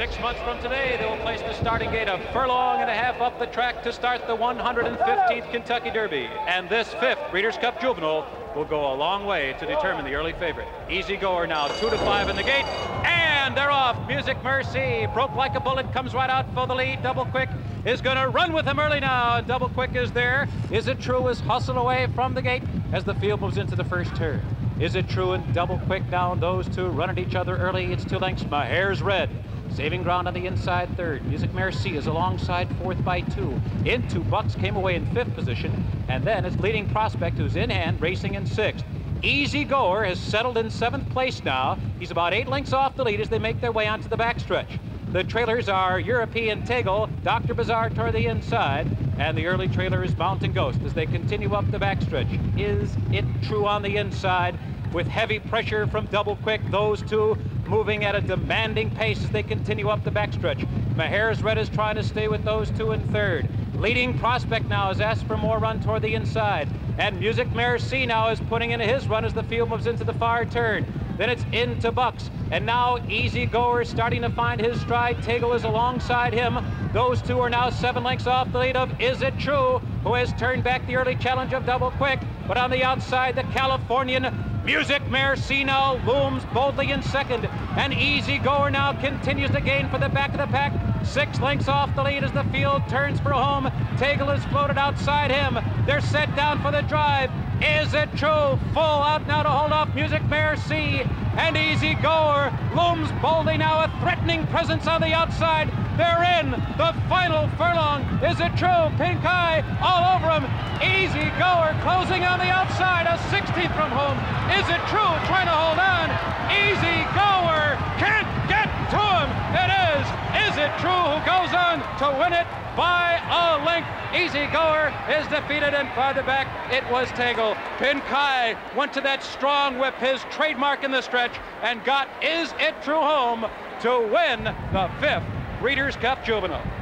Six months from today, they will place the starting gate a furlong and a half up the track to start the 115th Kentucky Derby. And this fifth Breeders' Cup Juvenile will go a long way to determine the early favorite. Easy Goer now, two to five in the gate, and they're off. Music Merci broke like a bullet, comes right out for the lead. Double Quick is going to run with him early now. Double Quick is there. Is it true? Is hustle away from the gate as the field moves into the first turn. Is it true? And Double Quick down. Those two run at each other early. It's two lengths. Maher's red. Saving ground on the inside third. Music Merci is alongside fourth by two. Into Bucks came away in fifth position. And then it's leading prospect who's in hand racing in sixth. Easy Goer has settled in seventh place now. He's about eight lengths off the lead as they make their way onto the backstretch. The trailers are European Tegel, Dr. Bazaar toward the inside, and the early trailer is Mountain Ghost as they continue up the backstretch. Is it true on the inside? With heavy pressure from Double Quick, those two moving at a demanding pace as they continue up the backstretch. Maher's Red is trying to stay with those two in third. Leading prospect now has asked for more run toward the inside. And Music Merci now is putting in his run as the field moves into the far turn. Then it's into Bucks. And now Easy Goer starting to find his stride. Tegel is alongside him. Those two are now seven lengths off the lead of Is It True, who has turned back the early challenge of Double Quick. But on the outside, the Californian Music Merci now looms boldly in second. And Easy Goer now continues to gain for the back of the pack. Six lengths off the lead as the field turns for home. Tegel is floated outside him. They're set down for the drive. Is it true? Full out now to hold off Music Merci. And Easy Goer looms boldly now, a threatening presence on the outside. They're in the final furlong. Is it true? Pincay all over him. Easy Goer closing on the outside, a 16th from home. Is it true? Trying to hold on. Easy Goer can't get to him. It is. Is it true? Who goes on to win it by a length? Easy Goer is defeated and farther back it was Tegel. Pincay went to that strong whip, his trademark in the stretch, and got Is It True home to win the fifth Breeders' Cup Juvenile.